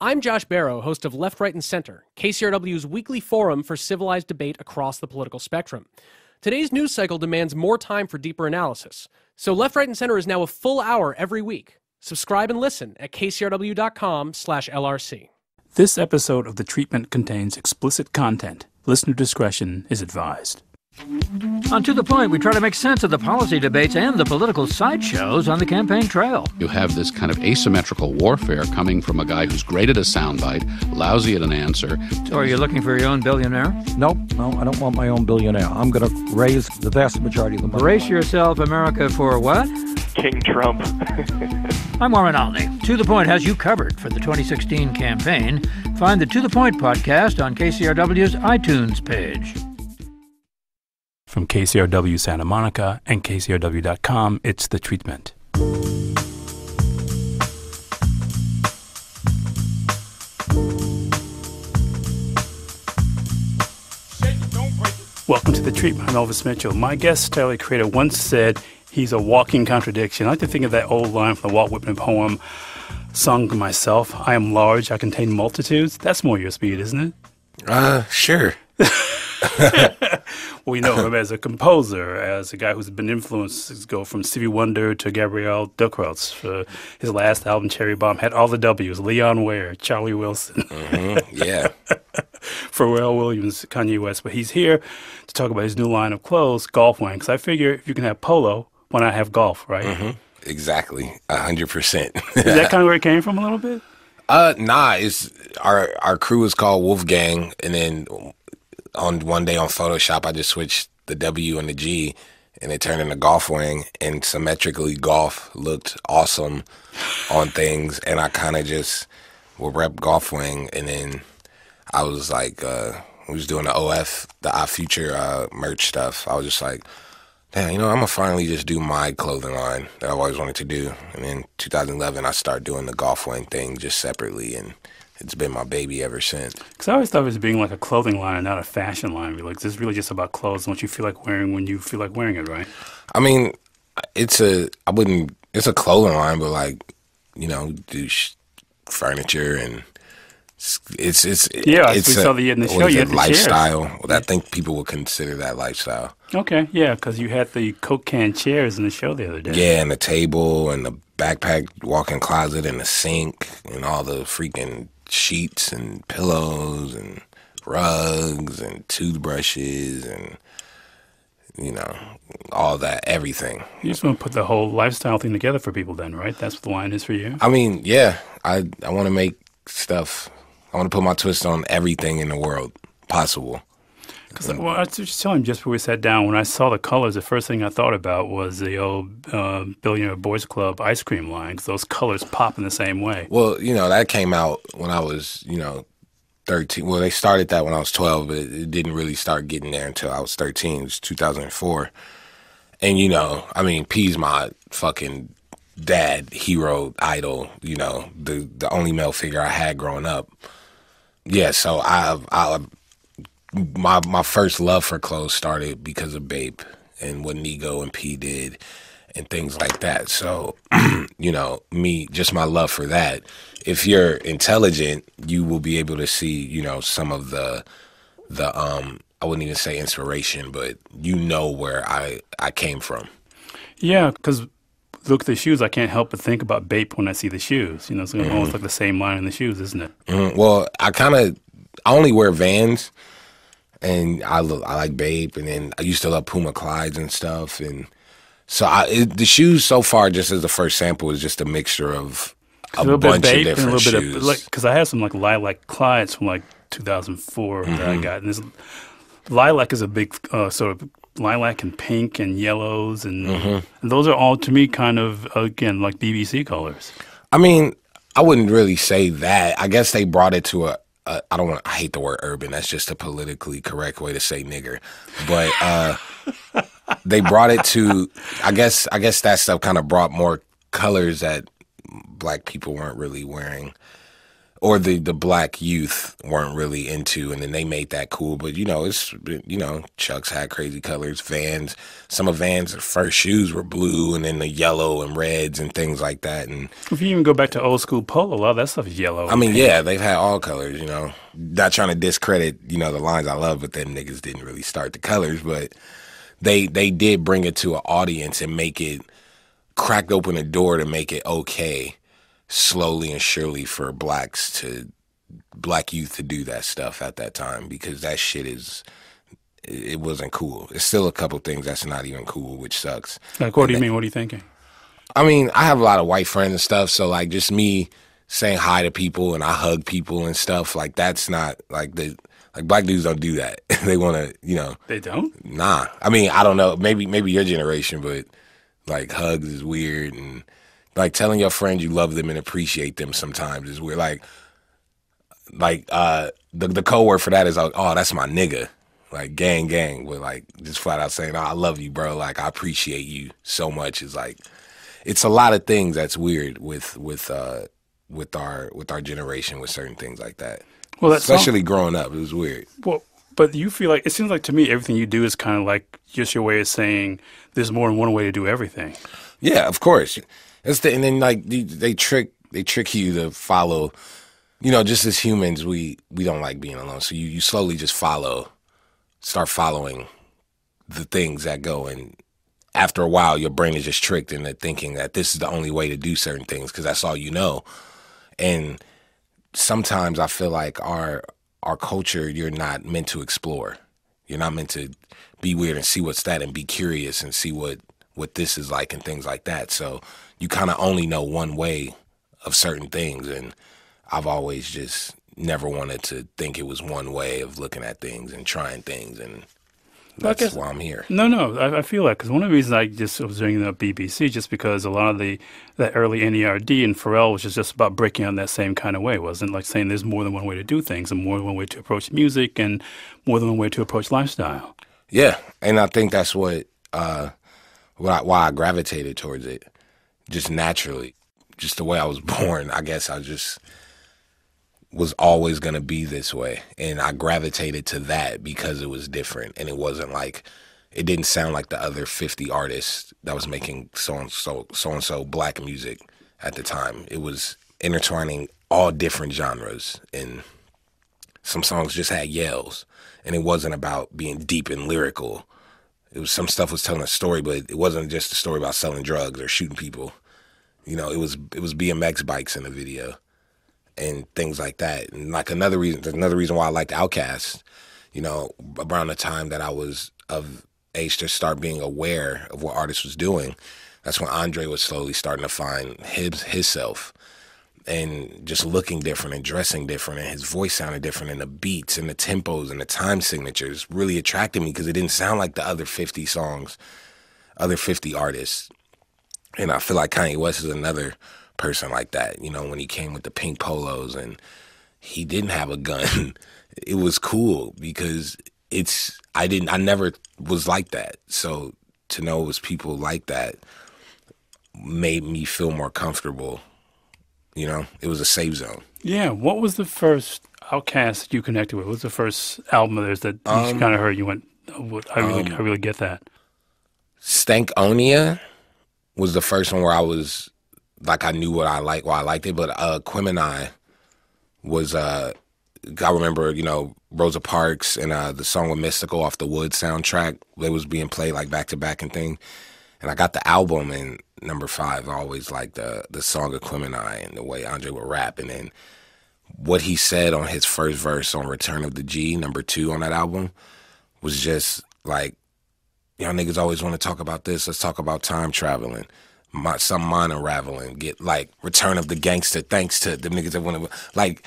I'm Josh Barro, host of Left, Right, and Center, KCRW's weekly forum for civilized debate across the political spectrum. Today's news cycle demands more time for deeper analysis, so Left, Right, and Center is now a full hour every week. Subscribe and listen at kcrw.com/lrc. This episode of The Treatment contains explicit content. Listener discretion is advised. On To The Point, we try to make sense of the policy debates and the political sideshows on the campaign trail. You have this kind of asymmetrical warfare coming from a guy who's great at a soundbite, lousy at an answer. So, are you looking for your own billionaire? Nope, no, I don't want my own billionaire. I'm going to raise the vast majority of the money. Brace yourself, America, for what? King Trump. I'm Warren Olney. To The Point has you covered for the 2016 campaign. Find the To The Point podcast on KCRW's iTunes page. From KCRW Santa Monica and KCRW.com, it's The Treatment. Welcome to The Treatment. I'm Elvis Mitchell. My guest, Tyler Creator, once said he's a walking contradiction. I like to think of that old line from the Walt Whitman poem, sung to myself I am large, I contain multitudes. That's more your speed, isn't it? Uh, sure. We know him as a composer, as a guy who's been influenced, go from Stevie Wonder to Gabrielle Ducrotz. For his last album, Cherry Bomb, had all the W's Leon Ware, Charlie Wilson, hmm Yeah. Pharrell Williams, Kanye West. But he's here to talk about his new line of clothes, Golf Wang. Because I figure if you can have polo, why not have golf, right? hmm Exactly. A hundred percent. Is that kind of where it came from a little bit? Uh, nah. It's our our crew is called Wolfgang, and then on one day on Photoshop, I just switched the W and the G, and it turned into Golf Wang, and symmetrically, golf looked awesome on things, and I kind of just would rep Golf Wang, and then I was like, uh, we was doing the OF, the Odd Future uh, merch stuff. I was just like. Damn, you know, I'm gonna finally just do my clothing line that I've always wanted to do. And in 2011, I started doing the Golf Wang thing just separately, and it's been my baby ever since. Because I always thought of it as being like a clothing line and not a fashion line. Be Like, this is really just about clothes and what you feel like wearing when you feel like wearing it, right? I mean, it's a I wouldn't it's a clothing line, but like you know, do sh- furniture and it's it's, it's Yeah, it's we saw the- in the show you had lifestyle. I think people would consider that lifestyle. Okay, yeah, because you had the Coke can chairs in the show the other day. Yeah, and the table and the backpack walk-in closet and the sink and all the freaking sheets and pillows and rugs and toothbrushes and you know all that everything. You just want to put the whole lifestyle thing together for people, then, right? That's what the line is for you. I mean, yeah, I I want to make stuff. I want to put my twist on everything in the world possible. Because well, I was just telling him just before we sat down, when I saw the colors, the first thing I thought about was the old uh, Billionaire Boys Club ice cream line. 'cause those colors pop in the same way. Well, you know, that came out when I was, you know, 13. Well, they started that when I was 12, but it, it didn't really start getting there until I was 13. It was 2004. And, you know, I mean, P's my fucking dad, hero, idol, you know, the, the only male figure I had growing up. Yeah, so I, I, my, my first love for clothes started because of Bape and what Nigo and P did and things like that. So, you know, me, just my love for that. If you're intelligent, you will be able to see, you know, some of the, the, um, I wouldn't even say inspiration, but you know where I, I came from. Yeah, because look at the shoes. I can't help but think about Bape when I see the shoes. You know, it's almost like the same line in the shoes, isn't it? Mhm. Well, I kind of, I only wear Vans, and I look, I like Bape, and then I used to love Puma Clydes and stuff, and so I, it, the shoes so far, just as the first sample, is just a mixture of a, a little bit of bunch of Bape and a different little shoes. bit of like because I have some like lilac Clydes from like 2004 that Mm-hmm. I got, and this lilac is a big uh, sort of lilac and pink and yellows, and, Mm-hmm. and those are all to me kind of again like BBC colors. I mean, I wouldn't really say that. I guess they brought it to a. a I don't want. I hate the word urban. That's just a politically correct way to say nigger. But uh, they brought it to. I guess. I guess that stuff kind of brought more colors that black people weren't really wearing. Or the the black youth weren't really into, and then they made that cool. But you know, it's you know, Chucks had crazy colors. Vans, some of Vans' first shoes were blue, and then the yellow and reds and things like that. And If you even go back to old school polo, a lot of that stuff is yellow. I mean, yeah, they've had all colors. You know, not trying to discredit you know the lines I love, but them niggas didn't really start the colors, but they they did bring it to an audience and make it cracked open a door to make it okay slowly and surely for blacks to black youth to do that stuff at that time because that shit is it wasn't cool. It's still a couple things that's not even cool, which sucks. like, what do you mean? What are you thinking? I mean, I have a lot of white friends and stuff, so like just me saying hi to people and I hug people and stuff, like that's not like the like black dudes don't do that. they want to, you know, They don't. nah. I mean, I don't know. Maybe maybe your generation, but like hugs is weird and like telling your friends you love them and appreciate them sometimes is weird. Like like uh the the code word for that is like, oh, that's my nigga. Like gang gang with like just flat out saying, oh, I love you, bro. Like I appreciate you so much is like it's a lot of things that's weird with with uh with our with our generation with certain things like that. Well, that's Especially growing up, it was weird. Well, but you feel like it seems like to me everything you do is kind of like just your way of saying there's more than one way to do everything. Yeah, of course. The, and then like they, they trick they trick you to follow. You know, just as humans, we we don't like being alone. So you you slowly just follow, start following the things that go, and after a while, your brain is just tricked into thinking that this is the only way to do certain things because that's all you know. And sometimes I feel like our our culture, you're not meant to explore. You're not meant to be weird and see what's that and be curious and see what what this is like and things like that. So you kind of only know one way of certain things, and I've always just never wanted to think it was one way of looking at things and trying things, and that's guess- why I'm here. No, no, I, I feel that because one of the reasons I just was doing the BBC just because a lot of the that early NERD and Pharrell was just, just about breaking on that same kind of way. It wasn't like saying there's more than one way to do things and more than one way to approach music and more than one way to approach lifestyle. Yeah, and I think that's what uh, what I, why I gravitated towards it, just naturally, just the way I was born. I guess I just was always gonna be this way, and I gravitated to that because it was different, and it wasn't like it didn't sound like the other fifty artists that was making so and so so and so black music at the time. It was intertwining all different genres and some songs just had yells and it wasn't about being deep and lyrical it was some stuff was telling a story but it wasn't just a story about selling drugs or shooting people. You know it was it was bmx bikes in the video and things like that. And like another reason another reason why i liked OutKast you know around the time that i was of age to start being aware of what artists was doing that's when andre was slowly starting to find his himself and just looking different and dressing different and his voice sounded different and the beats and the tempos and the time signatures really attracted me because it didn't sound like the other 50 songs other 50 artists. And i feel like kanye west is another person like that you know when he came with the pink polos and he didn't have a gun. It was cool because it's i didn't i never was like that. So to know it was people like that made me feel more comfortable you know, it was a safe zone. Yeah, what was the first OutKast that you connected with? What was the first album of theirs that you kind of heard? You went, oh, I really, I really get that. Stankonia was the first one where I was like I knew what I liked, why I liked it. But uh Aquemini was uh I remember, you know, Rosa Parks and uh the song with Mystikal off the Wood soundtrack. They was being played like back to back and thing. And I got the album and number five, always like the the song of Aquemini and the way Andre would rap and then what he said on his first verse on Return of the G, number two on that album, was just like y'all niggas always want to talk about this. Let's talk about time traveling. My, some mind unraveling. Get like Return of the Gangster. Thanks to the niggas that want to like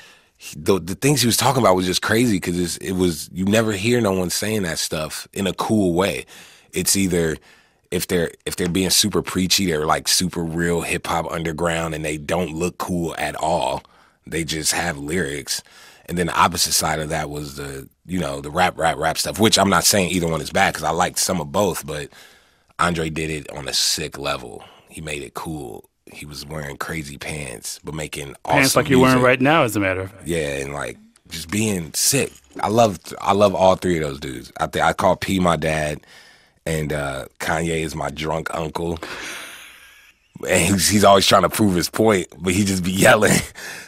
the the things he was talking about was just crazy because it was you never hear no one saying that stuff in a cool way. It's either if they're if they're being super preachy, they're like super real hip hop underground and they don't look cool at all. They just have lyrics. And then the opposite side of that was the you know the rap rap rap stuff, which I'm not saying either one is bad because I liked some of both, but Andre did it on a sick level. He made it cool, he was wearing crazy pants, but making Pants awesome like you're wearing right now, as a matter of fact. Yeah, and like just being sick. I love I love all three of those dudes. I think I call P my dad, and uh, Kanye is my drunk uncle. And he's, he's always trying to prove his point, but he just be yelling,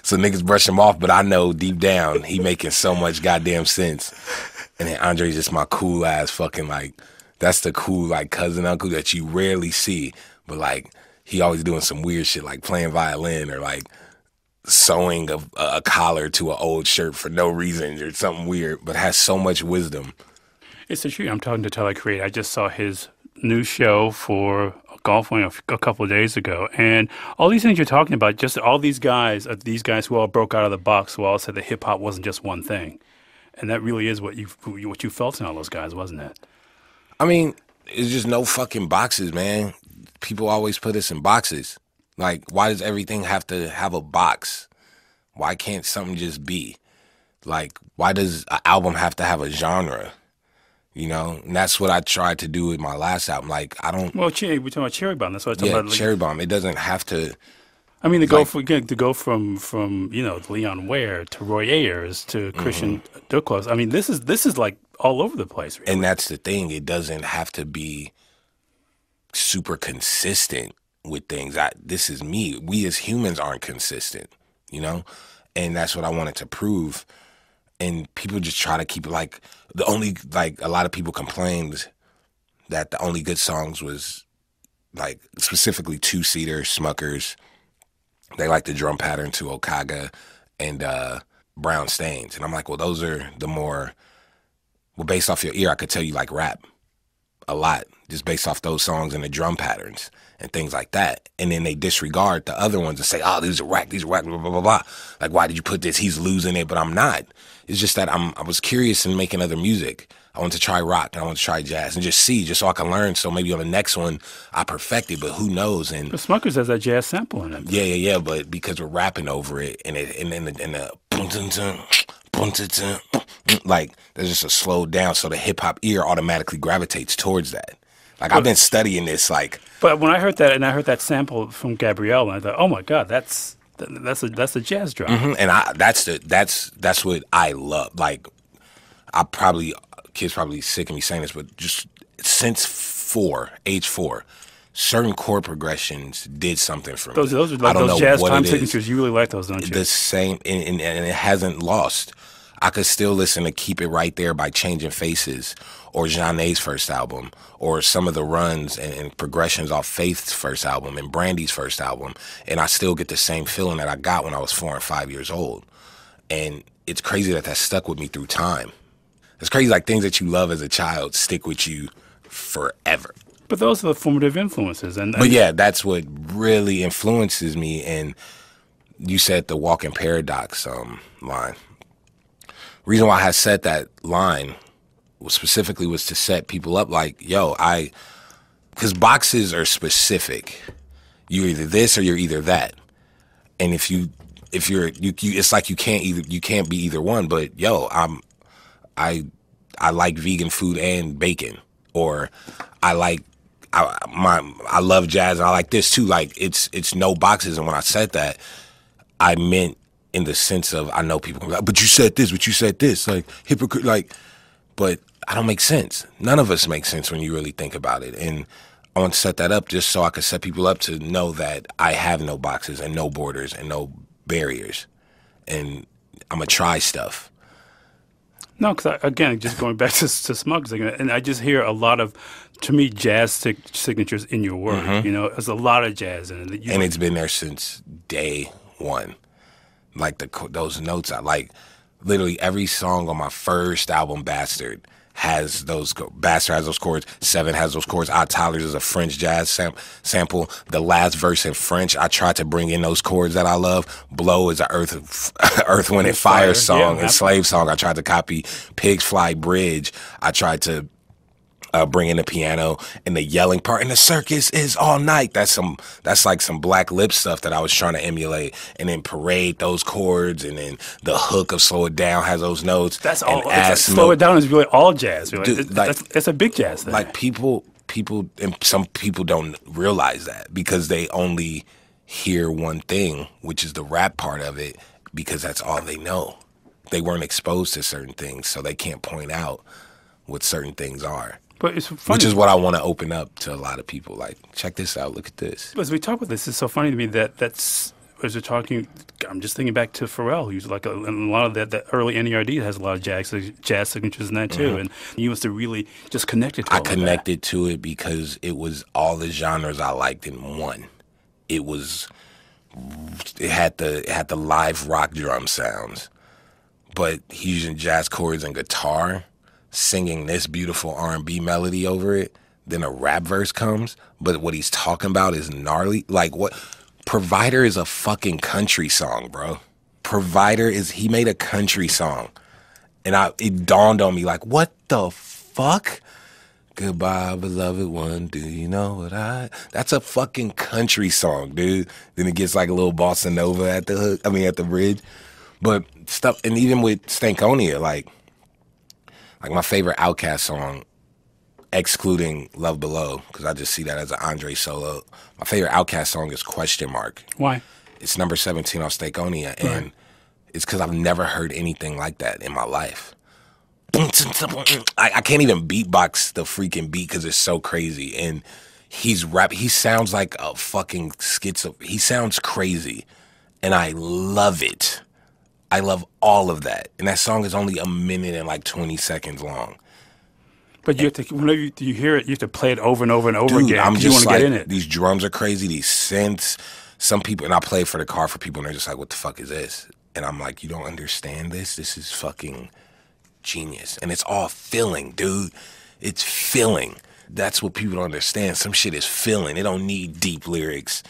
so niggas brush him off. But I know deep down he making so much goddamn sense. And then Andre's just my cool ass fucking like that's the cool like cousin uncle that you rarely see, but like he always doing some weird shit like playing violin or like sewing a, a collar to an old shirt for no reason or something weird, but has so much wisdom. It's the truth. I'm talking to Tyler Creed. I just saw his new show for Golf Wang a, a couple days ago, and all these things you're talking about, just all these guys, uh, these guys who all broke out of the box, who all said that hip hop wasn't just one thing, and that really is what you what you felt in all those guys, wasn't it? I mean, it's just no fucking boxes, man. People always put us in boxes. Like, why does everything have to have a box? Why can't something just be? Like, why does an album have to have a genre? You know, and that's what I tried to do with my last album. Like, I don't. Well, cherry, we're talking about Cherry Bomb. That's what I'm talking Yeah, about. like- Cherry Bomb. It doesn't have to. I mean, to go Like- for, again, to go from from you know Leon Ware to Roy Ayers to mm-hmm. Christian Duclos. I mean, this is this is like all over the place. Really. And that's the thing. It doesn't have to be super consistent with things. I, this is me. We as humans aren't consistent, you know? And that's what I wanted to prove. And people just try to keep like the only, like, a lot of people complained that the only good songs was like specifically two seater Smuckers. They like the drum pattern to Okaga and uh, Brown Stains. And I'm like, well, those are the more well, based off your ear, I could tell you like rap a lot, just based off those songs and the drum patterns and things like that. And then they disregard the other ones and say, oh, these are whack, these are whack, blah, blah, blah, blah. Like, why did you put this? He's losing it, but I'm not. It's just that I'm, I was curious in making other music. I want to try rock and I want to try jazz and just see, just so I can learn. So maybe on the next one, I perfect it, but who knows? And But Smuckers has that jazz sample in it. yeah, yeah, yeah. But because we're rapping over it, and it, and then the, and the boom, dun, dun, boom, dun, dun, like there's just a slow down, so the hip hop ear automatically gravitates towards that. Like I've been studying this, like But when I heard that, and I heard that sample from Gabrielle, and I thought, oh my god, that's that's a that's a jazz drop. mhm, and I that's the that's that's what I love. Like I probably kids probably sick of me saying this, but just since four, age four, certain chord progressions did something for me. Those those are like those jazz time signatures. You really like those, don't you? the same and, and, and it hasn't lost. I could still listen to Keep It Right There by Changing Faces or Jeanet's first album or some of the runs and, and progressions off Faith's first album and Brandy's first album. And I still get the same feeling that I got when I was four and five years old. And it's crazy that that stuck with me through time. It's crazy like things that you love as a child stick with you forever. but those are the formative influences, and, But yeah, that's what really influences me. And you said the walking paradox um, line. Reason why I had said that line specifically was to set people up like, yo, I, because boxes are specific. You're either this or you're either that. And if you, if you're, you, you, it's like you can't either, you can't be either one. But yo, I'm, I, I like vegan food and bacon, or I like I my I love jazz and I like this too. Like it's it's no boxes. And when I said that, I meant in the sense of I know people can like, but you said this, but you said this, like hypocrite, like, but I don't make sense. None of us make sense when you really think about it. And I want to set that up just so I can set people up to know that I have no boxes and no borders and no barriers, and I'm gonna try stuff. no, because again, just going back to to Smugs again, and I just hear a lot of, to me, jazz sig- signatures in your work. Mm-hmm. You know, there's a lot of jazz in it. You and it's been there since day one. Like the those notes, I like literally every song on my first album, Bastard, has those Bastard has those chords. Seven has those chords. Odd Toddlers is a French jazz sam- sample. The last verse in French, I tried to bring in those chords that I love. Blow is a Earth Earth Wind and Fire, Fire, song yeah, and slave song. I tried to copy Pigs Fly Bridge. I tried to uh, bring in the piano and the yelling part. And the circus is all night. That's some. That's like some black lip stuff that I was trying to emulate. And then parade those chords, and then the hook of slow it down has those notes. that's all. like slow it down is really all jazz. Really. Dude, It- like- that's, that's a big jazz thing. Like people, people, and some people don't realize that because they only hear one thing, which is the rap part of it, because that's all they know. They weren't exposed to certain things, so they can't point out what certain things are. But it's funny. Which is what I want to open up to a lot of people. Like, check this out. Look at this. As we talk about this, it's so funny to me that that's as we're talking. I'm just thinking back to Pharrell, who's like a, a lot of that, that early NERD has a lot of jazz jazz signatures in that too, mm-hmm. and you must have really just connected. to it. I all of that. connected to it because it was all the genres I liked in one. It was it had the it had the live rock drum sounds, but he's using jazz chords and guitar, singing this beautiful R and B melody over it. Then a rap verse comes, but what he's talking about is gnarly. Like what? Provider is a fucking country song, bro. Provider is he made a country song, and I it dawned on me like, what the fuck? Goodbye, beloved one. Do you know what I? That's a fucking country song, dude. Then it gets like a little bossa nova at the hook. I mean, at the bridge. But stuff, and even with Stankonia, like, like my favorite OutKast song, excluding Love Below, because I just see that as an Andre solo. My favorite OutKast song is Question Mark. Why? It's number 17 on Stankonia, and it's because I've never heard anything like that in my life. I, I can't even beatbox the freaking beat because it's so crazy. And he's rap. He sounds like a fucking schizo. He sounds crazy, and I love it. I love all of that. And that song is only a minute and like 20 seconds long. But you have to whenever you, you hear it, you have to play it over and over and over Dude, again. I'm 'cause you just want to like get in it. these drums are crazy. These synths. Some people, and I play for the car for people, and they're just like, "What the fuck is this?" And I'm like, "You don't understand this. This is fucking genius." And it's all feeling, dude. It's feeling. That's what people don't understand. Some shit is feeling. It don't need deep lyrics,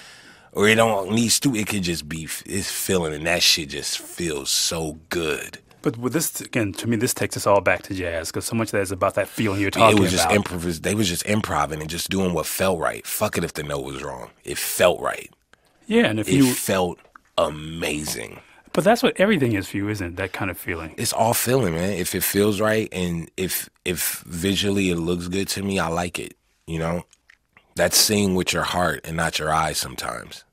or it don't need stu. It could just be. It's feeling, and that shit just feels so good. But with this again, to me, this takes us all back to jazz because so much of that is about that feeling you're talking about. it was just about. improv. They was just improvising and just doing what felt right. Fuck it if the note was wrong. It felt right. yeah, and if It you, felt amazing. but that's what everything is for you, isn't it? That kind of feeling. It's all feeling, man. If it feels right and if if visually it looks good to me, I like it. You know, that's seeing with your heart and not your eyes sometimes.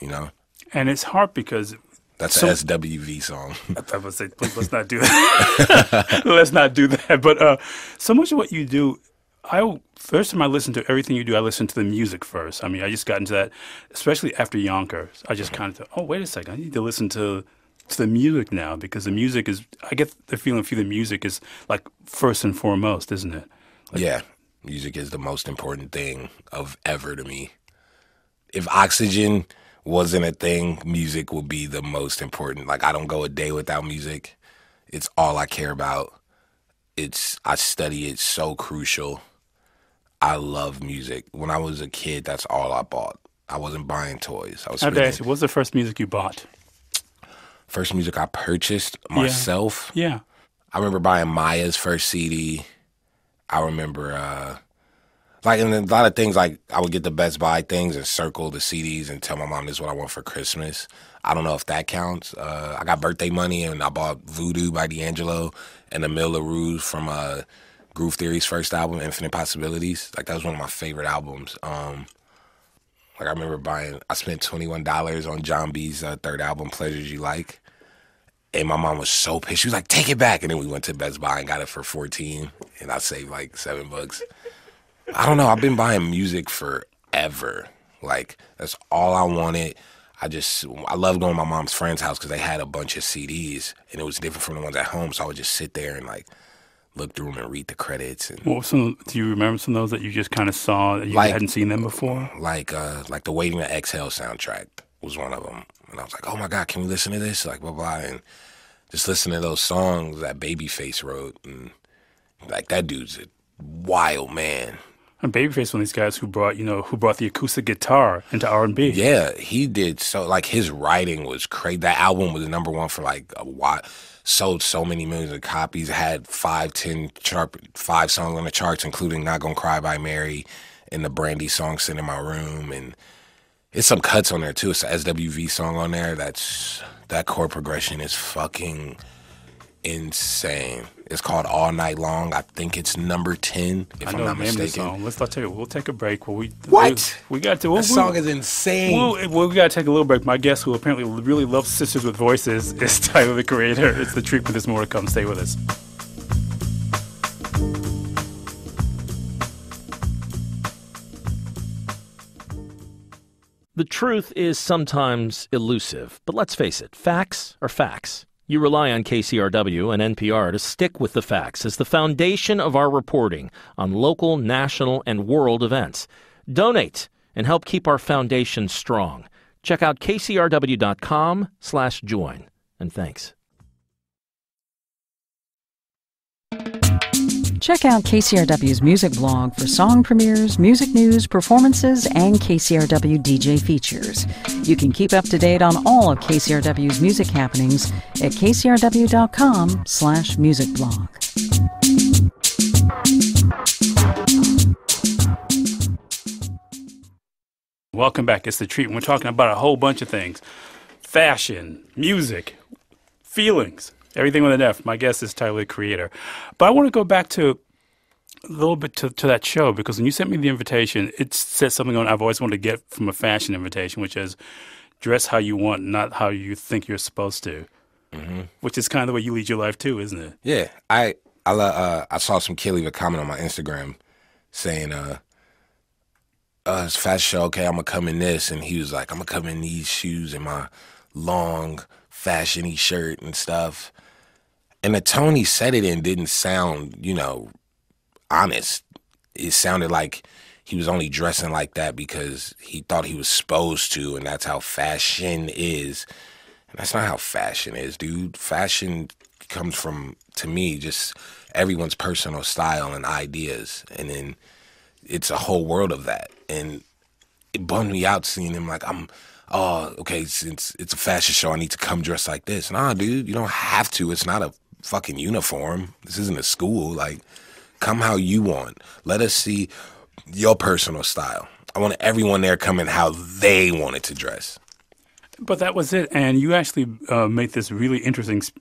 You know, And it's hard because that's So- a SWV song. I would say, please, let's not do that. let's not do that. But uh, so much of what you do, I first time I listen to everything you do, I listen to the music first. I mean, I just got into that, especially after Yonkers. I just kind of thought, oh, wait a second, I need to listen to to the music now because the music is. I get the feeling for the music is like first and foremost, isn't it? yeah, music is the most important thing of ever to me. If oxygen wasn't a thing, music would be the most important. Like I don't go a day without music. It's all I care about. It's I study it so crucial. I love music. When I was a kid, that's all I bought. I wasn't buying toys. I was I ask you, what's the first music you bought? first music I purchased myself. Yeah, I remember buying Maya's first CD. I remember, uh, like, and a lot of things, like, I would get the Best Buy things and circle the CDs and tell my mom this is what I want for Christmas. I don't know if that counts. Uh, I got birthday money and I bought Voodoo by D'Angelo and Amel Larrieux from uh, Groove Theory's first album, Infinite Possibilities. Like, that was one of my favorite albums. Um, like, I remember buying, I spent $21 on Jon B's uh, third album, Pleasures U Like. And my mom was so pissed. She was like, "Take it back!" And then we went to Best Buy and got it for fourteen, and I saved like seven bucks. I don't know. I've been buying music forever. Like that's all I wanted. I just I love going to my mom's friend's house because they had a bunch of CDs, and it was different from the ones at home. So I would just sit there and like look through them and read the credits and what some? Do you remember some of those that you just kind of saw that you Like- hadn't seen them before? like uh like the Waiting to Exhale soundtrack was one of them, and I was like, oh my god, can we listen to this? Like blah blah, and just listen to those songs that Babyface wrote, and like that dude's a wild man. And Babyface, one of these guys who brought, you know, who brought the acoustic guitar into R and B. Yeah, he did so. Like his writing was crazy. That album was number one for like a while. Sold so many millions of copies. Had five, ten chart, five songs on the charts, including "Not Gonna Cry" by Mary and the Brandy song "Sit in My Room." And it's some cuts on there too. It's an SWV song on there. That's that chord progression is fucking insane. It's called All Night Long. I think it's number ten, if I know not of the mistaken. song. Let's, let's take, we'll take a break. Well, we, What? We, we got to. We'll, That song we'll- is insane. Well, well, we got to take a little break. My guest, who apparently really loves Sisters with Voices, is Tyler the Creator. It's the treatment. There's more to come. Stay with us. The truth is sometimes elusive, but let's face it, facts are facts. You rely on KCRW and NPR to stick with the facts as the foundation of our reporting on local, national, and world events. Donate and help keep our foundation strong. Check out kcrw.com/join. And thanks. Check out KCRW's music blog for song premieres, music news, performances, and KCRW DJ features. You can keep up to date on all of KCRW's music happenings at kcrw.com slash musicblog. Welcome back. It's the treat. We're talking about a whole bunch of things: fashion, music, feelings, everything with an F. My guess is Tyler the Creator. But I want to go back to a little bit to, to that show because when you sent me the invitation, it said something on I've always wanted to get from a fashion invitation, which is dress how you want, not how you think you're supposed to. Which is kind of the way you lead your life too, isn't it? Yeah, I I uh, I saw some kid leave a comment on my Instagram saying, uh, uh, it's fashion show, okay, I'm gonna come in this, and he was like, I'm gonna come in these shoes and my long fashiony shirt and stuff. And the tone he said it in didn't sound, you know, honest. It sounded like he was only dressing like that because he thought he was supposed to, and that's how fashion is. And that's not how fashion is, dude. Fashion comes from, to me, just everyone's personal style and ideas. And then it's a whole world of that. And it bummed me out seeing him like, I'm, oh, okay, since it's a fashion show, I need to come dressed like this. Nah, dude, you don't have to. It's not a fucking uniform. This isn't a school. Like, come how you want. Let us see your personal style. I want everyone there coming how they wanted to dress. But that was it. And you actually uh, made this really interesting, sp-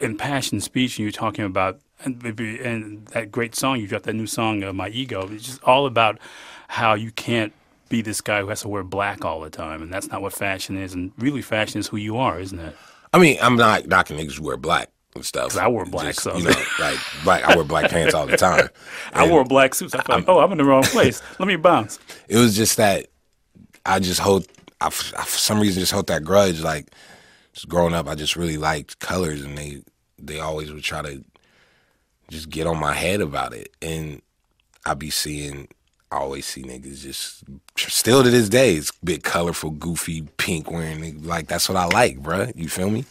impassioned speech, and you're talking about and, and that great song. You got that new song, uh, "My Ego." It's just all about how you can't be this guy who has to wear black all the time, and that's not what fashion is. And really, fashion is who you are, isn't it? I mean, I'm not knocking niggas who wear black and stuff. 'Cause I wore black, Just, so- you know, like black. I wear black pants all the time. I wore black suits. I thought, oh, I'm in the wrong place. Let me bounce. It was just that I just hold. I for some reason just hold that grudge. Like just growing up, I just really liked colors, and they they always would try to just get on my head about it, and I be seeing. I always see niggas just still to this day. It's big, colorful, goofy, pink wearing. Like that's what I like, bruh. You feel me?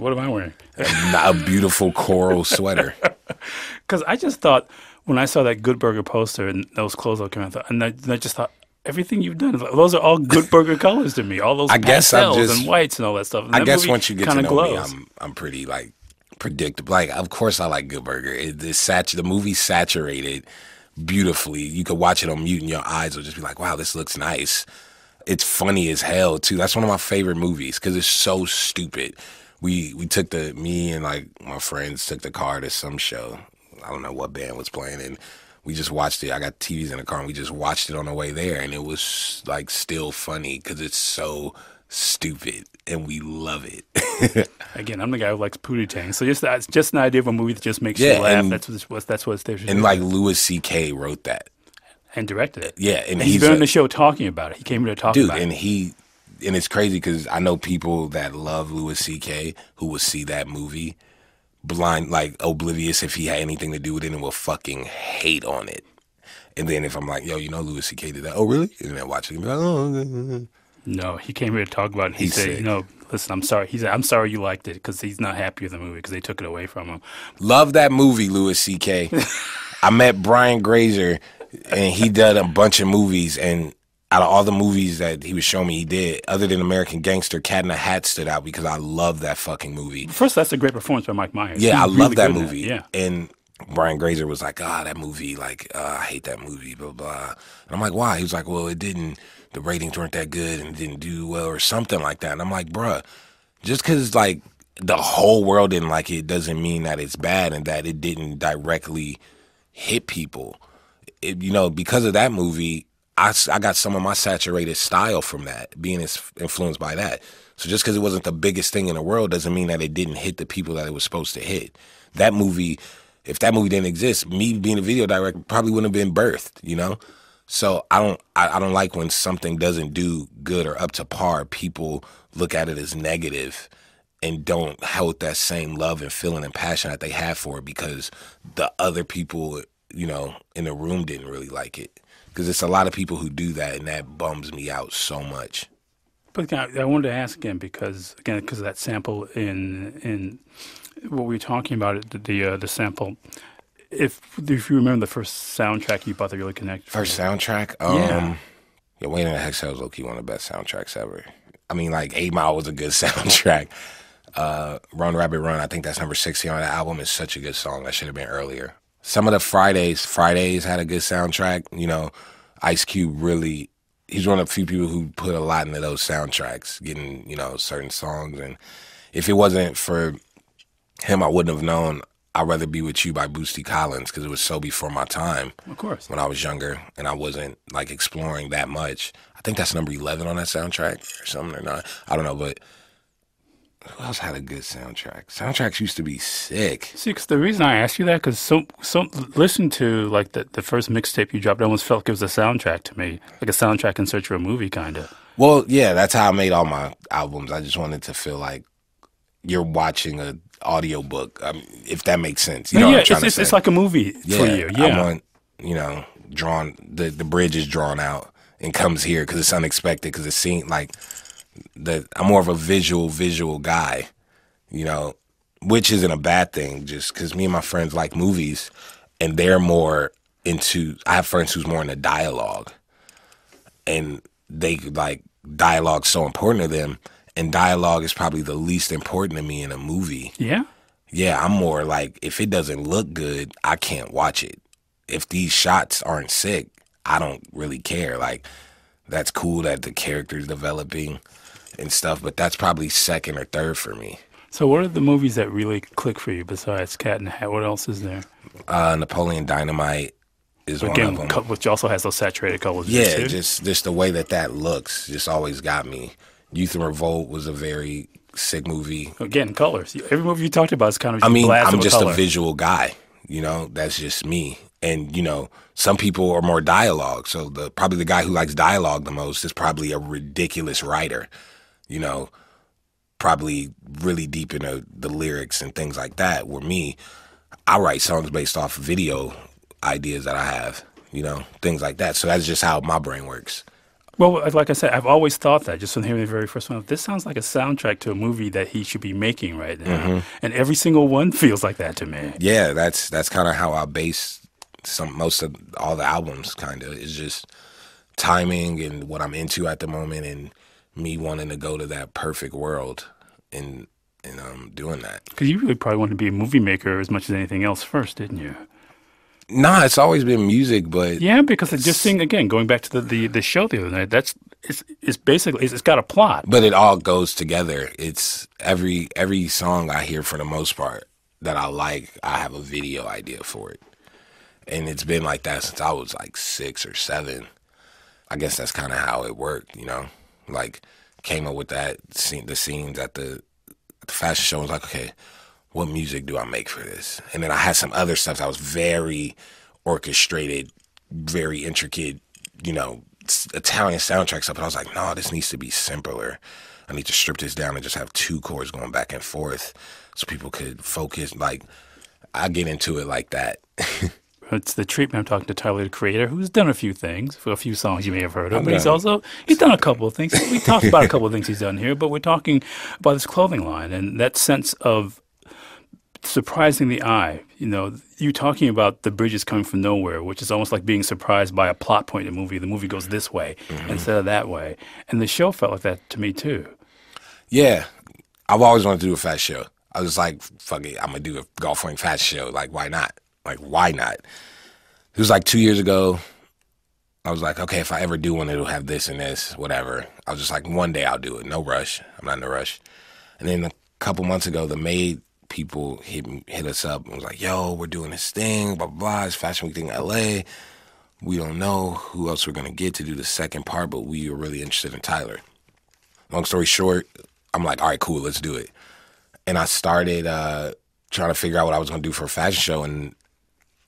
What am I wearing? a beautiful coral sweater. Because I just thought when I saw that Good Burger poster and those clothes that came out, I thought- and I, and I just thought everything you've done, those are all Good Burger colors to me. All those I guess I'm just- and whites and all that stuff. And I that guess once you get to know me. I'm I'm pretty like predictable. Like, of course, I like Good Burger. It, sat- the movie saturated beautifully. You could watch it on mute, and your eyes will just be like, "Wow, this looks nice." It's funny as hell too. That's one of my favorite movies because it's so stupid. We we took the me and like my friends took the car to some show. I don't know what band was playing, and we just watched it. I got TVs in the car, and we just watched it on the way there, and it was like still funny because it's so stupid, and we love it. Again, I'm the guy who likes Pootie Tang. So just that's just an idea of a movie that just makes Yeah, you laugh. and- that's what that's what it's there and do. like Louis C.K. wrote that. and directed it. Yeah, and And he's he's been a- on the show talking about it. He came here to talk dude, about and it. he and it's crazy because I know people that love Louis C.K. who will see that movie blind, like oblivious if he had anything to do with it, and will fucking hate on it. And then if I'm like, yo, you know Louis C.K. did that? Oh, really? And then watch it and be like, oh. No, he came here to talk about it. He He's said, sick. "No, listen, I'm sorry." He said, "I'm sorry you liked it because he's not happy with the movie because they took it away from him." Love that movie, Louis C.K. I met Brian Grazer, and he did a bunch of movies. And out of all the movies that he was showing me, he did, other than American Gangster, Cat in the Hat stood out because I love that fucking movie. First, that's a great performance by Mike Myers. Yeah, I He's love really that good in movie. Yeah, And Brian Grazer was like, ah, that movie, like, uh, I hate that movie, blah, blah. And I'm like, why? He was like, well, it didn't, the ratings weren't that good and it didn't do well or something like that. And I'm like, bruh, just because, like, the whole world didn't like it doesn't mean that it's bad and that it didn't directly hit people. It, you know, because of that movie, I, I got some of my saturated style from that, being influenced by that. So just because it wasn't the biggest thing in the world doesn't mean that it didn't hit the people that it was supposed to hit. That movie, if that movie didn't exist, me being a video director probably wouldn't have been birthed, you know? So I don't I, I don't like when something doesn't do good or up to par, people look at it as negative and don't hold that same love and feeling and passion that they have for it because the other people, you know, in the room didn't really like it. Because it's a lot of people who do that, and that bums me out so much. But I wanted to ask again because again because of that sample in in what we were talking about the the, uh, the sample. If if you remember the first soundtrack you bought that really connected. First soundtrack, um, Yeah. yeah, Wayne and the Hexel was low key one of the best soundtracks ever. I mean, like Eight Mile was a good soundtrack. Uh, Run Rabbit Run, I think that's number sixty on the album. is such a good song. That should have been earlier. Some of the Fridays, Fridays had a good soundtrack. You know, Ice Cube really. He's one of the few people who put a lot into those soundtracks, getting you know certain songs. And if it wasn't for him, I wouldn't have known. I'd rather be with you by Bootsy Collins because it was so before my time Of course. when I was younger and I wasn't like exploring that much. I think that's number 11 on that soundtrack or something or not. I don't know, but who else had a good soundtrack? Soundtracks used to be sick. See, 'cause the reason I asked you that, because so, so listen to like the, the first mixtape you dropped, it almost felt like it was a soundtrack to me, like a soundtrack in search of a movie, kind of. Well, yeah, that's how I made all my albums. I just wanted to feel like you're watching a audiobook, um, if that makes sense. You know yeah, it's, it's, it's like a movie for you. I Yeah, want, you know, drawn, the, the bridge is drawn out and comes here because it's unexpected because it seemed like that I'm more of a visual, visual guy, you know, which isn't a bad thing just because me and my friends like movies and they're more into, I have friends who's more into dialogue and they like dialogue so important to them and dialogue is probably the least important to me in a movie yeah. yeah, I'm more like if it doesn't look good, I can't watch it. If these shots aren't sick, I don't really care. Like that's cool that the character's developing and stuff, but that's probably second or third for me. So, what are the movies that really click for you besides Cat and the Hat? What else is there? Uh, Napoleon Dynamite is one Again, of them. which also has those saturated colors. yeah, too. just just the way that that looks just always got me. Youth and Revolt was a very sick movie. again colors. Every movie you talked about is kind of. I mean, I'm just color. a visual guy. You know, that's just me. And you know, some people are more dialogue. So the probably the guy who likes dialogue the most is probably a ridiculous writer. You know, probably really deep into the lyrics and things like that. Where me, I write songs based off video ideas that I have. You know, things like that. So that's just how my brain works. Well, like I said, I've always thought that just from hearing the very first one. This sounds like a soundtrack to a movie that he should be making right now, Mm-hmm. and every single one feels like that to me. Yeah, that's that's kind of how I base some most of all the albums. Kind of is just timing and what I'm into at the moment, and me wanting to go to that perfect world, and and um doing that. Because you really probably wanted to be a movie maker as much as anything else first, didn't you? Nah, it's always been music, but Yeah, because it just seeing again, going back to the, the, the show the other night, that's it's it's basically it's, it's got a plot. but it all goes together. It's every every song I hear for the most part that I like, I have a video idea for it. And it's been like that since I was like 6 or 7. I guess that's kind of how it worked, you know. Like came up with that scene the scenes at the at the fashion show and was like, okay, what music do I make for this? And then I had some other stuff that was very orchestrated, very intricate, you know, Italian soundtrack stuff. But I was like, no, this needs to be simpler. I need to strip this down and just have two chords going back and forth so people could focus. Like, I get into it like that. It's the treatment. I'm talking to Tyler, the creator, who's done a few things for a few songs you may have heard of, I've but he's also he's done a couple of things. We talked about a couple of things he's done here, but we're talking about this clothing line and that sense of surprising the eye. You know, you talking about the bridges coming from nowhere, which is almost like being surprised by a plot point in a movie. The movie goes this way Mm-hmm. instead of that way, and the show felt like that to me too. Yeah, I've always wanted to do a fast show. I was like, fuck it, I'm gonna do a golf swing fast show. Like, why not? Like, why not? It was like two years ago. I was like, okay, if I ever do one, it'll have this and this, whatever. I was just like, one day I'll do it. No rush. I'm not in a rush. And then a couple months ago, the Made people hit hit us up and was like, "Yo, we're doing this thing, blah blah blah. It's Fashion Week thing in L.A. We don't know who else we're gonna get to do the second part, but we are really interested in Tyler." Long story short, I'm like, "All right, cool, let's do it." And I started uh, trying to figure out what I was gonna do for a fashion show, and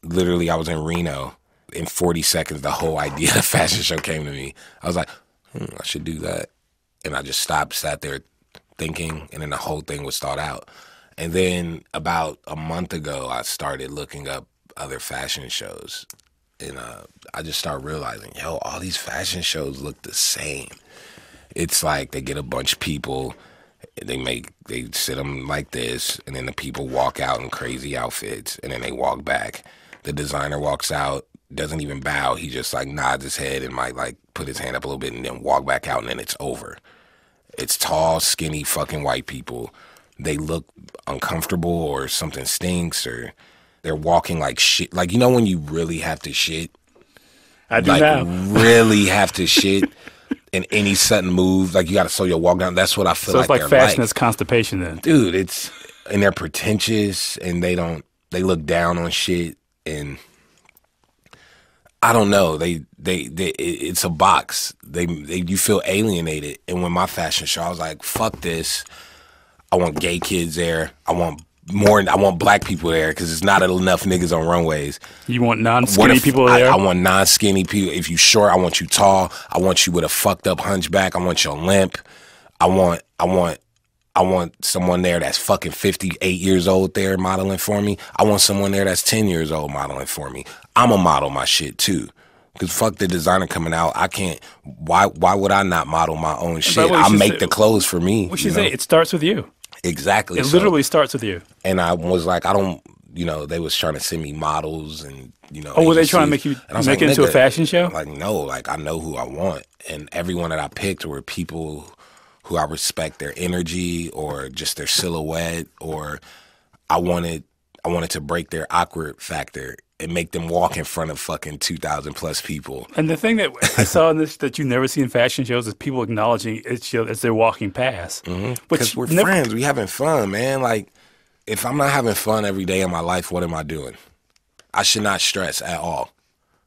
literally, I was in Reno. In 40 seconds, the whole idea of fashion show came to me. I was like, hmm, I should do that. And I just stopped, sat there thinking, and then the whole thing was thought out. And then about a month ago, I started looking up other fashion shows. And uh, I just started realizing, yo, all these fashion shows look the same. It's like they get a bunch of people, they make they sit them like this, and then the people walk out in crazy outfits, and then they walk back. The designer walks out, doesn't even bow. He just like nods his head and might like put his hand up a little bit, and then walk back out, and then it's over. It's tall, skinny, fucking white people. They look uncomfortable or something stinks or they're walking like shit. Like you know when you really have to shit, I do like now. really have to shit, in any sudden move, like you got to slow your walk down. That's what I feel So like it's like they're fashion like. is constipation then. dude. It's and they're pretentious and they don't. They look down on shit and. I don't know. They, they, they. it- It's a box. They, they, you feel alienated. And when my fashion show, I was like, "Fuck this." I want gay kids there. I want more. I want black people there because it's not enough niggas on runways. You want non-skinny if- people I, there. I want non-skinny people. If you short, I want you tall. I want you with a fucked up hunchback. I want your limp. I want. I want. I want someone there that's fucking 58 years old there modeling for me. I want someone there that's 10 years old modeling for me. I'm a model my shit too. Cause fuck the designer coming out. I can't. Why? Why would I not model my own shit? I make say- the clothes for me. we you should know? say it starts with you. exactly. It So- literally starts with you. and I was like, I don't, you know, they was trying to send me models and you know. Oh, were they trying to make you And I was make like, it into a fashion show? Like no, like I know who I want, and everyone that I picked were people who I respect their energy or just their silhouette, or I wanted, I wanted to break their awkward factor and make them walk in front of fucking two thousand plus people. And the thing that I saw in this that you never see in fashion shows is people acknowledging each other as they're walking past. Mm-hmm. Because we're never- friends, we having fun, man. Like, if I'm not having fun every day of my life, what am I doing? I should not stress at all.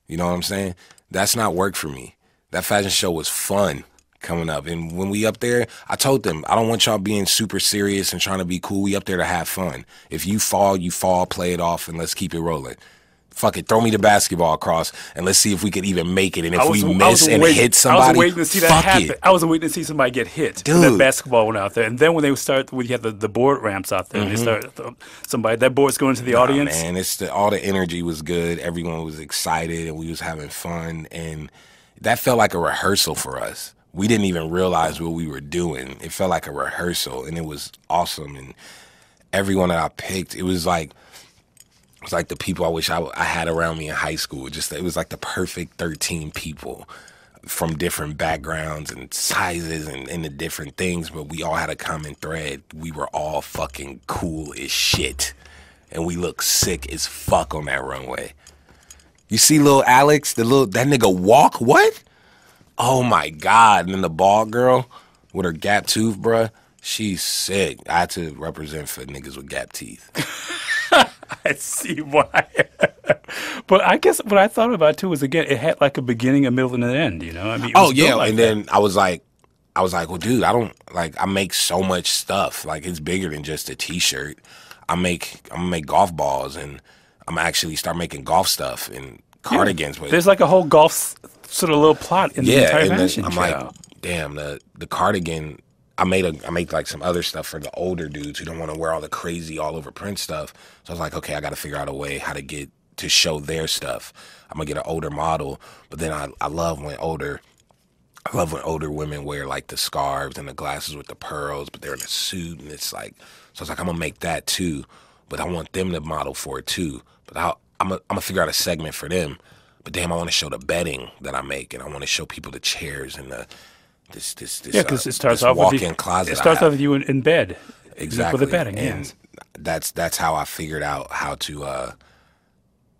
You know what I'm saying? That's not work for me. That fashion show was fun coming up. And when we up there, I told them, I don't want y'all being super serious and trying to be cool. We up there to have fun. If you fall, you fall, play it off, and let's keep it rolling. Fuck it, throw me the basketball across, and let's see if we could even make it. And if was, we miss and waiting- hit somebody, I was waiting to see that happen. it. I was waiting to see somebody get hit. when That basketball went out there, and then when they would start, when you had the, the board ramps out there, and they start somebody that board's going to the Mm-hmm. Nah, audience. man, it's the, all the energy was good. Everyone was excited, and we was having fun, and that felt like a rehearsal for us. We didn't even realize what we were doing. It felt like a rehearsal, and it was awesome. And everyone that I picked, it was like it was like the people I wish I, I had around me in high school. Just it was like the perfect thirteen people from different backgrounds and sizes and, the different things, but we all had a common thread. We were all fucking cool as shit. And we looked sick as fuck on that runway. You see little Alex, the little that nigga walk? What? Oh my god. And then the bald girl with her gap tooth, bruh. She's sick. I had to represent for niggas with gap teeth. I see why. but I guess what I thought about too was again, it had like a beginning, a middle, and an end. You know, I mean, Oh yeah, like and that. then I was like, I was like, well, dude, I don't like. I make so much stuff. Like it's bigger than just a T-shirt. I make I'm gonna make golf balls, and I'm actually start making golf stuff and cardigans. But there's like a whole golf sort of little plot in the entire fashion I'm like, damn the the cardigan. I made a I made like some other stuff for the older dudes who don't want to wear all the crazy all over print stuff. So I was like, okay, I got to figure out a way how to get to show their stuff. I'm gonna get an older model, but then I I love when older I love when older women wear like the scarves and the glasses with the pearls, but they're in a suit and it's like so. It's like I'm gonna make that too, but I want them to model for it too. But I'll, I'm gonna I'm gonna figure out a segment for them. But damn, I want to show the bedding that I make, and I want to show people the chairs and the this this this yeah, because uh, it starts off with walk-in you, closet. It starts off with you in, in bed, exactly with the bedding. and yes. that's that's how I figured out how to. uh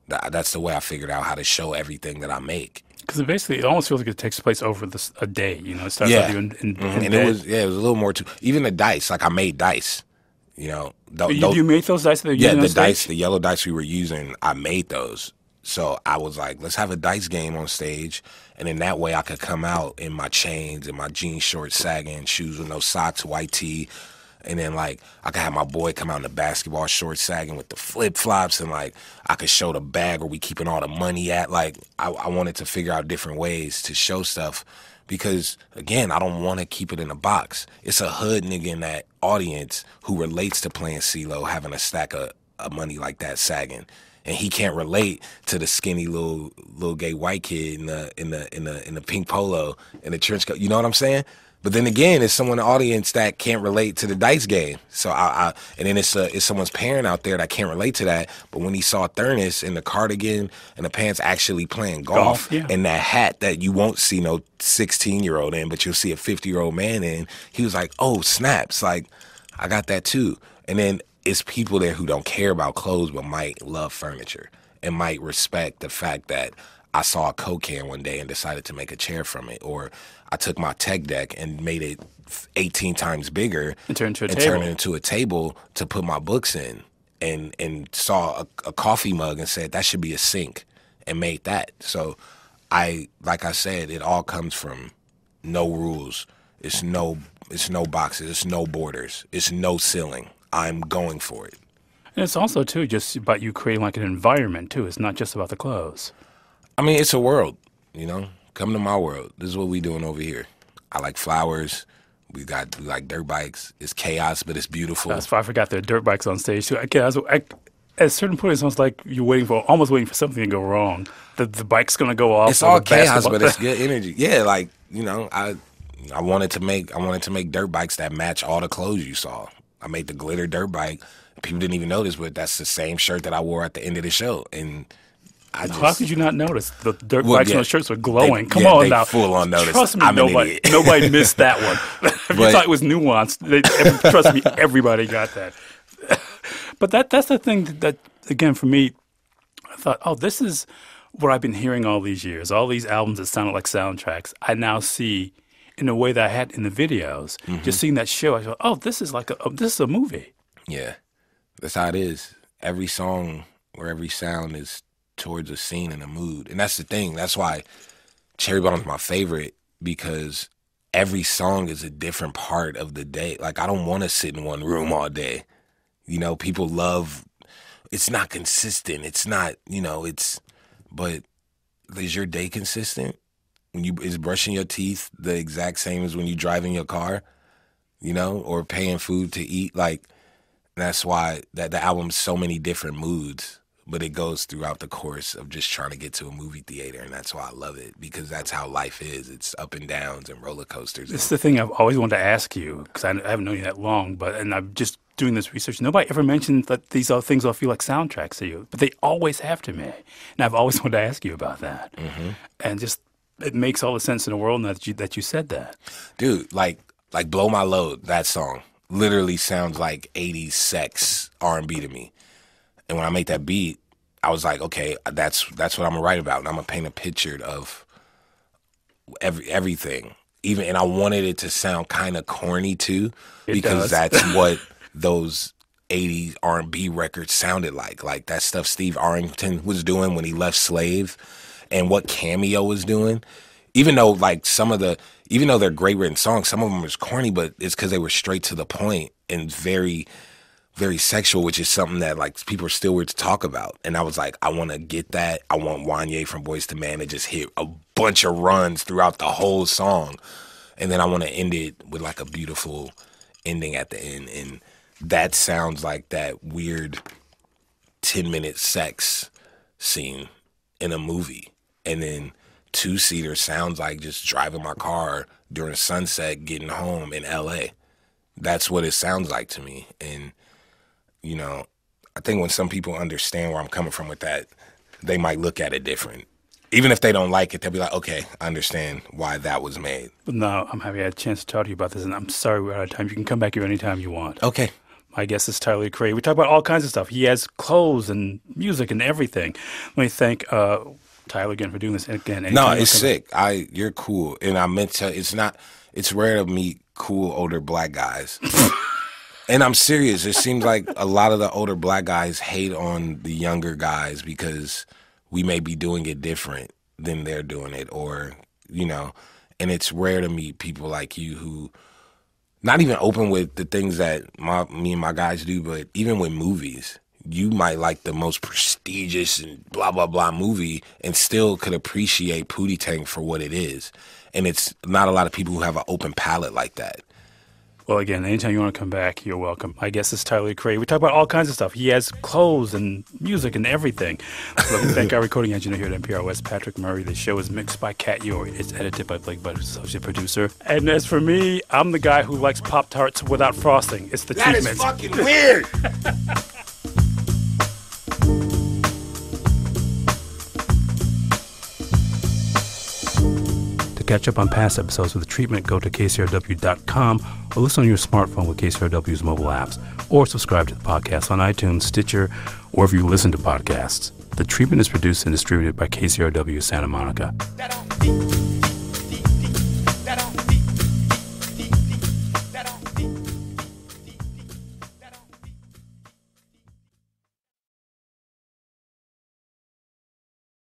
that, That's the way I figured out how to show everything that I make. Because it basically, it almost feels like it takes place over this a day. You know, it starts Yeah. off you in, in, Mhm. in and bed. it was yeah, it was a little more too. Even the dice, like I made dice, You know, th- You, those- you made those dice that yeah, the dice, the yellow dice we were using, I made those. So I was like, let's have a dice game on stage, and in that way I could come out in my chains and my jean shorts sagging, shoes with no socks, white tee, and then like I could have my boy come out in the basketball shorts sagging with the flip flops, and like I could show the bag where we keeping all the money at. Like I, I wanted to figure out different ways to show stuff because again, I don't want to keep it in a box. It's a hood nigga in that audience who relates to playing CeeLo having a stack of, of money like that sagging. And he can't relate to the skinny little little gay white kid in the in the in the in the pink polo and the trench coat. You know what I'm saying? But then again, it's someone in the audience that can't relate to the dice game. So I, I and then it's a, it's someone's parent out there that can't relate to that. But when he saw Thurnis in the cardigan and the pants actually playing golf, Golf, yeah. and that hat that you won't see no 16 year old in, but you'll see a 50 year old man in, he was like, oh snaps, like I got that too. And then it's people there who don't care about clothes but might love furniture and might respect the fact that I saw a Coke can one day and decided to make a chair from it, or I took my tech deck and made it 18 times bigger And turned and turned it into a table to put my books in, and and saw a, a coffee mug and said that should be a sink, and made that. So, I like I said, it all comes from no rules. It's no it's no boxes. It's no borders. It's no ceiling. I'm going for it. And it's also too just about you creating like an environment too. It's not just about the clothes. I mean, it's a world, you know. Come to my world. This is what we doing over here. I like flowers. We got we like dirt bikes. It's chaos, but it's beautiful. That's why I forgot there are dirt bikes on stage too. I, I, was, I, at a certain point, it sounds like you're waiting for almost waiting for something to go wrong. The the bike's gonna go off. it's all chaos, but it's good energy. Yeah, like you know, I I wanted to make I wanted to make dirt bikes that match all the clothes you saw. I made the glitter dirt bike. People didn't even notice, but that's the same shirt that I wore at the end of the show. And I just How could you not notice? The dirt Well, bikes yeah. shirts were glowing. They- Come yeah, on now. full on notice. Trust me, I'm nobody, nobody missed that one. if you thought it was nuanced, they, trust me, everybody got that. but that that's the thing that, that, again, for me, I thought, oh, this is what I've been hearing all these years. All these albums that sounded like soundtracks, I now see in a way that I had in the videos. Mm-hmm. Just seeing that show, I thought, oh, this is like a oh, this is a movie. Yeah, that's how it is. Every song or every sound is towards a scene and a mood, and that's the thing. That's why Cherry Bomb is my favorite because every song is a different part of the day. Like I don't want to sit in one room all day. You know, people love. It's not consistent. It's not. You know, it's. But is your day consistent? When you is brushing your teeth the exact same as when you drive in your car? You know, or paying food to eat like that's why that the album's so many different moods, but it goes throughout the course of just trying to get to a movie theater, and that's why I love it because that's how life is. It's up and downs and roller coasters. It's the thing I've always wanted to ask you because I, I haven't known you that long, but and I'm just doing this research. Nobody ever mentioned that these are things all feel like soundtracks to you, but they always have to me. And I've always wanted to ask you about that. Mm-hmm. And just it makes all the sense in the world now that you that you said that. dude, like like blow my load. That song literally sounds like '80s sex R&B to me. And when I make that beat, I was like, okay, that's that's what I'm gonna write about, and I'm gonna paint a picture of every everything. Even and I wanted it to sound kind of corny too, It because does. that's what those 80s R&B records sounded like. Like that stuff Steve Arrington was doing when he left Slave and what Cameo was doing. Even though like some of the even though they're great written songs, some of them was corny, but it's cuz they were straight to the point and very very sexual, which is something that like people are still weird to talk about. And I was like, I want to get that. I want Wanya from Boyz II Men to just hit a bunch of runs throughout the whole song, and then I want to end it with like a beautiful ending at the end. And that sounds like that weird ten minute sex scene in a movie, and then two seater sounds like just driving my car during sunset, getting home in L.A. That's what it sounds like to me, and you know, I think when some people understand where I'm coming from with that, they might look at it different. Even if they don't like it, they'll be like, okay, I understand why that was made. But no, I'm happy I had a chance to talk to you about this, and I'm sorry we're out of time. You can come back here anytime you want. Okay. My guest is Tyler Craig. We talk about all kinds of stuff. He has clothes and music and everything. Let me thank uh, Tyler again for doing this. Again, No, it's sick. I you're cool. And I meant to it's not it's rare to meet cool older black guys. And I'm serious. It seems like a lot of the older black guys hate on the younger guys because we may be doing it different than they're doing it, or you know. And it's rare to meet people like you who not even open with the things that my me and my guys do, but even with movies. You might like the most prestigious and blah blah blah movie and still could appreciate Pootie Tang for what it is. And it's not a lot of people who have an open palate like that. Well, again, anytime you want to come back, you're welcome. I guess it's Tyler Craig. We talk about all kinds of stuff. He has clothes and music and everything. Let me thank our recording engineer here at NPR, West Patrick Murray. The show is mixed by Kat Yory. It's edited by Blake Butters, associate producer. And as for me, I'm the guy who likes Pop Tarts without frosting. It's the That treatment. is fucking weird. catch up on past episodes of The Treatment, go to kcrw.com or listen on your smartphone with KCRW's mobile apps, or subscribe to the podcast on iTunes, Stitcher, or if you listen to podcasts. The Treatment is produced and distributed by KCRW Santa Monica.